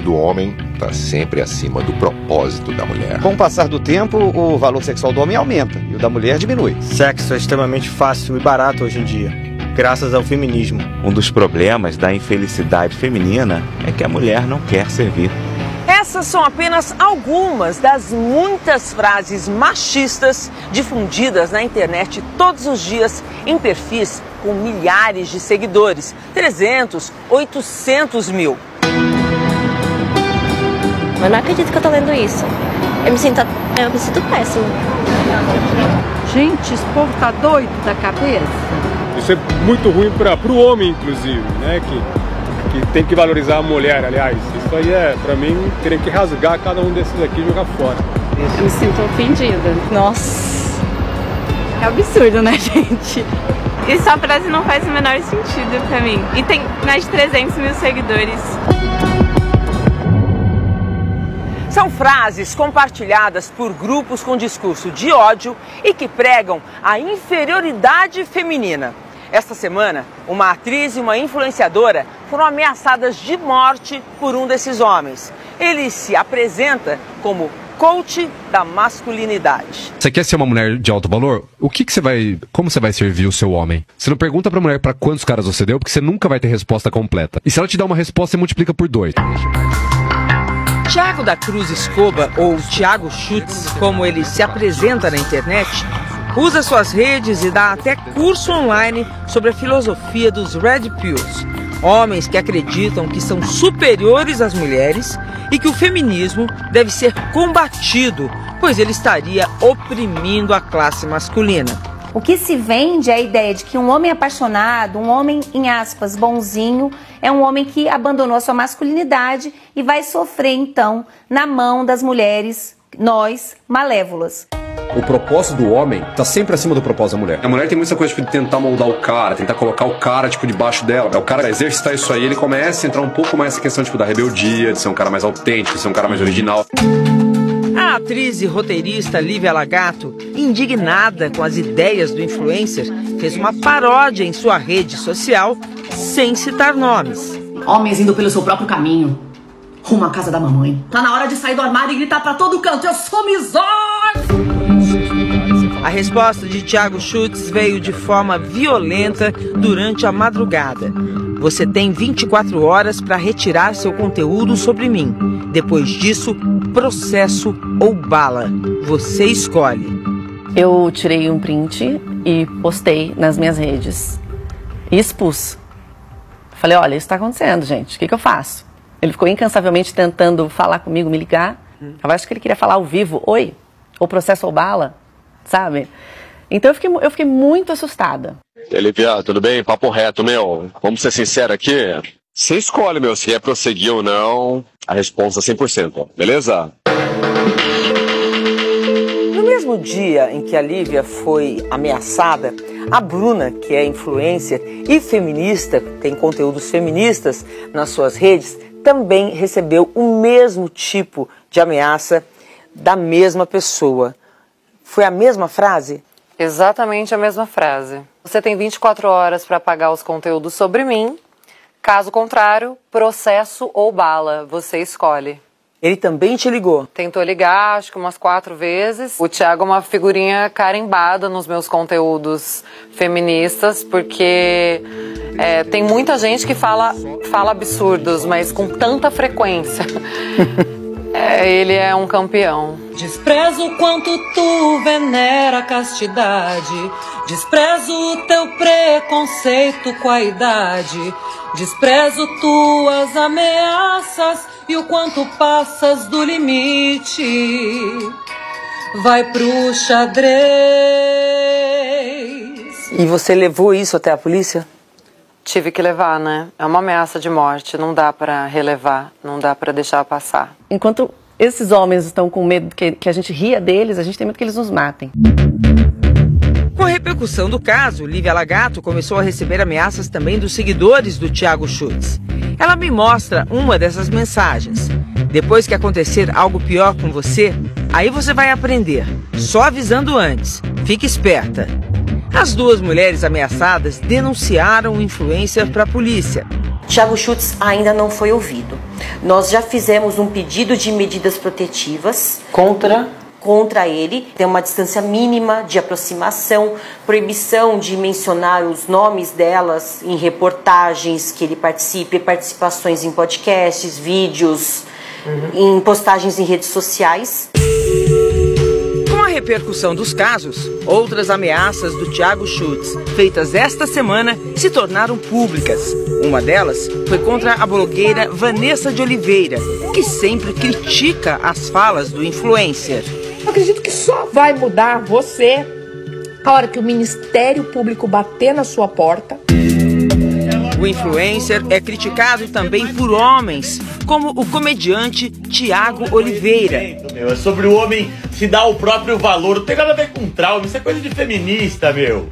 do homem está sempre acima do propósito da mulher. Com o passar do tempo, o valor sexual do homem aumenta e o da mulher diminui. Sexo é extremamente fácil e barato hoje em dia, graças ao feminismo. Um dos problemas da infelicidade feminina é que a mulher não quer servir. Essas são apenas algumas das muitas frases machistas difundidas na internet todos os dias em perfis com milhares de seguidores 300, 800 mil. Eu não acredito que eu tô lendo isso. Eu me sinto, eu me sinto péssimo. Gente, esse povo tá doido da cabeça. Isso é muito ruim para o homem, inclusive, né? Que, que tem que valorizar a mulher, aliás. Isso aí é, para mim, teria que rasgar cada um desses aqui e jogar fora. Eu me sinto ofendida. Nossa. É absurdo, né, gente? Essa frase não faz o menor sentido pra mim. E tem mais de 300 mil seguidores. São frases compartilhadas por grupos com discurso de ódio e que pregam a inferioridade feminina. Esta semana, uma atriz e uma influenciadora foram ameaçadas de morte por um desses homens. Ele se apresenta como coach da masculinidade. Você quer ser uma mulher de alto valor? O que, que você vai. Como você vai servir o seu homem? Você não pergunta pra mulher para quantos caras você deu, porque você nunca vai ter resposta completa. E se ela te dá uma resposta, você multiplica por dois. Tiago da Cruz Escoba, ou Tiago Schutz, como ele se apresenta na internet, usa suas redes e dá até curso online sobre a filosofia dos Red Pills, homens que acreditam que são superiores às mulheres e que o feminismo deve ser combatido, pois ele estaria oprimindo a classe masculina. O que se vende é a ideia de que um homem apaixonado, um homem, em aspas, bonzinho, é um homem que abandonou a sua masculinidade e vai sofrer, então, na mão das mulheres, nós, malévolas. O propósito do homem tá sempre acima do propósito da mulher. A mulher tem muita coisa tipo, de tentar moldar o cara, tentar colocar o cara tipo debaixo dela. É o cara exercitar isso aí, ele começa a entrar um pouco mais nessa questão tipo da rebeldia, de ser um cara mais autêntico, de ser um cara mais original. A atriz e roteirista Lívia Lagato, indignada com as ideias do influencer, fez uma paródia em sua rede social sem citar nomes. Homens indo pelo seu próprio caminho, rumo à casa da mamãe. Tá na hora de sair do armário e gritar pra todo canto: Eu sou misógino! A resposta de Tiago Schutz veio de forma violenta durante a madrugada. Você tem 24 horas para retirar seu conteúdo sobre mim. Depois disso, processo ou bala. Você escolhe. Eu tirei um print e postei nas minhas redes. E expus. Falei, olha, isso está acontecendo, gente. O que, que eu faço? Ele ficou incansavelmente tentando falar comigo, me ligar. Eu acho que ele queria falar ao vivo. Oi, ou processo ou bala, sabe? Então eu fiquei, eu fiquei muito assustada. Elivia, tudo bem? Papo reto, meu. Vamos ser sinceros aqui. Você escolhe, meu, se é prosseguir ou não. A resposta é 100%, beleza? No mesmo dia em que a Lívia foi ameaçada, a Bruna, que é influencer e feminista, tem conteúdos feministas nas suas redes, também recebeu o mesmo tipo de ameaça da mesma pessoa. Foi a mesma frase? Exatamente a mesma frase. Você tem 24 horas para apagar os conteúdos sobre mim. Caso contrário, processo ou bala, você escolhe. Ele também te ligou? Tentou ligar, acho que umas quatro vezes. O Thiago é uma figurinha carimbada nos meus conteúdos feministas, porque é, tem muita gente que fala, fala absurdos, mas com tanta frequência. É, ele é um campeão. Desprezo o quanto tu venera a castidade. Desprezo o teu preconceito com a idade. Desprezo tuas ameaças e o quanto passas do limite. Vai pro xadrez. E você levou isso até a polícia? Tive que levar, né? É uma ameaça de morte, não dá para relevar, não dá para deixar passar. Enquanto esses homens estão com medo que, que a gente ria deles, a gente tem medo que eles nos matem. Com a repercussão do caso, Lívia Lagato começou a receber ameaças também dos seguidores do Thiago Schultz. Ela me mostra uma dessas mensagens. Depois que acontecer algo pior com você, aí você vai aprender. Só avisando antes. Fique esperta. As duas mulheres ameaçadas denunciaram o influencer para a polícia. Tiago Schutz ainda não foi ouvido. Nós já fizemos um pedido de medidas protetivas contra contra ele, tem uma distância mínima de aproximação, proibição de mencionar os nomes delas em reportagens que ele participe, participações em podcasts, vídeos, uhum. em postagens em redes sociais. Repercussão dos casos, outras ameaças do Thiago Schultz, feitas esta semana, se tornaram públicas. Uma delas foi contra a blogueira Vanessa de Oliveira, que sempre critica as falas do influencer. Eu acredito que só vai mudar você a hora que o Ministério Público bater na sua porta. O influencer é criticado também por homens, como o comediante Tiago Oliveira. Meu, é sobre o homem se dar o próprio valor. Não tem nada a ver com trauma, isso é coisa de feminista, meu.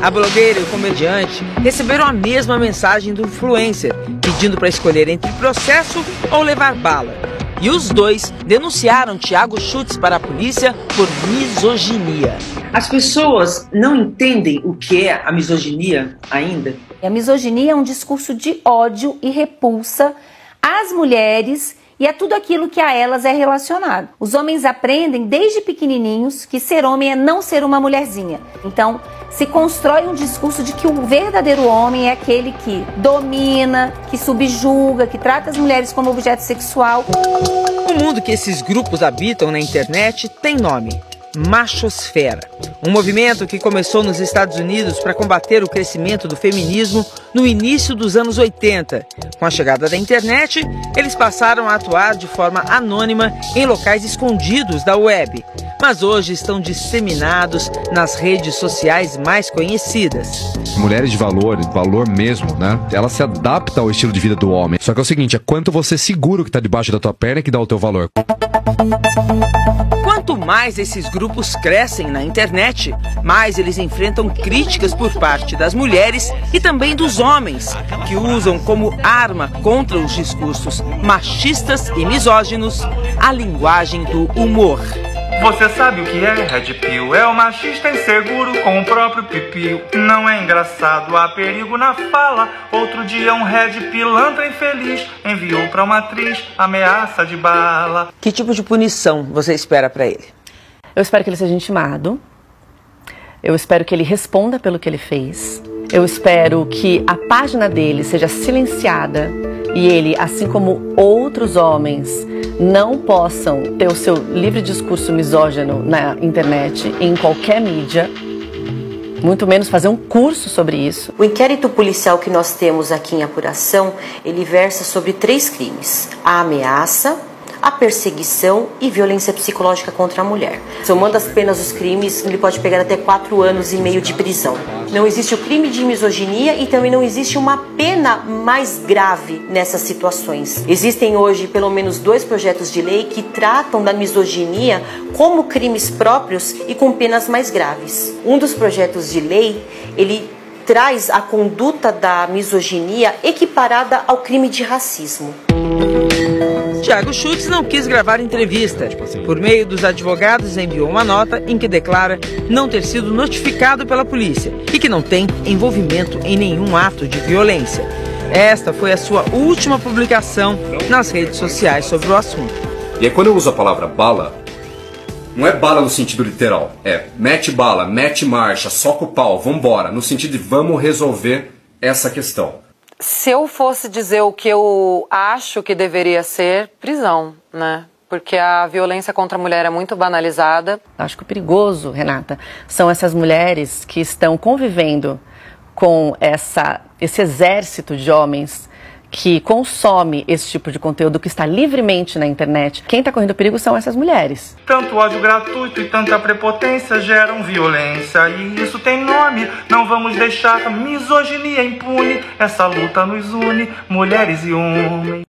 A blogueira e o comediante receberam a mesma mensagem do influencer, pedindo para escolher entre processo ou levar bala. E os dois denunciaram Tiago Schutz para a polícia por misoginia. As pessoas não entendem o que é a misoginia ainda? A misoginia é um discurso de ódio e repulsa às mulheres e a tudo aquilo que a elas é relacionado. Os homens aprendem desde pequenininhos que ser homem é não ser uma mulherzinha. Então, se constrói um discurso de que o verdadeiro homem é aquele que domina, que subjuga, que trata as mulheres como objeto sexual. O mundo que esses grupos habitam na internet tem nome Machosfera, um movimento que começou nos Estados Unidos para combater o crescimento do feminismo no início dos anos 80. Com a chegada da internet, eles passaram a atuar de forma anônima em locais escondidos da web, mas hoje estão disseminados nas redes sociais mais conhecidas. Mulheres de valor, valor mesmo, né? Ela se adapta ao estilo de vida do homem. Só que é o seguinte, é quanto você segura o que está debaixo da tua perna que dá o teu valor. Quanto mais esses grupos crescem na internet, mais eles enfrentam críticas por parte das mulheres e também dos homens, que usam como arma contra os discursos machistas e misóginos a linguagem do humor. Você sabe o que é Red Pill? É o machista inseguro com o próprio pipio. Não é engraçado, há perigo na fala. Outro dia um Red Pilantra infeliz enviou para uma atriz ameaça de bala. Que tipo de punição você espera para ele? Eu espero que ele seja intimado. Eu espero que ele responda pelo que ele fez. Eu espero que a página dele seja silenciada e ele, assim como outros homens, não possam ter o seu livre discurso misógino na internet, em qualquer mídia, muito menos fazer um curso sobre isso. O inquérito policial que nós temos aqui em apuração, ele versa sobre três crimes: a ameaça, a perseguição e violência psicológica contra a mulher. Somando as penas dos crimes, ele pode pegar até quatro anos e meio de prisão. Não existe o crime de misoginia e também não existe uma pena mais grave nessas situações. Existem hoje pelo menos dois projetos de lei que tratam da misoginia como crimes próprios e com penas mais graves. Um dos projetos de lei, ele traz a conduta da misoginia equiparada ao crime de racismo. Tiago Schultz não quis gravar entrevista. Por meio dos advogados, enviou uma nota em que declara não ter sido notificado pela polícia e que não tem envolvimento em nenhum ato de violência. Esta foi a sua última publicação nas redes sociais sobre o assunto. E aí, quando eu uso a palavra bala, não é bala no sentido literal, é mete bala, mete marcha, soca o pau, vambora, no sentido de vamos resolver essa questão. Se eu fosse dizer o que eu acho que deveria ser, prisão, né? Porque a violência contra a mulher é muito banalizada. Acho que o perigoso, Renata, são essas mulheres que estão convivendo com essa, esse exército de homens que consome esse tipo de conteúdo que está livremente na internet, quem está correndo perigo são essas mulheres. Tanto ódio gratuito e tanta prepotência geram violência e isso tem nome. Não vamos deixar misoginia impune. Essa luta nos une, mulheres e homens.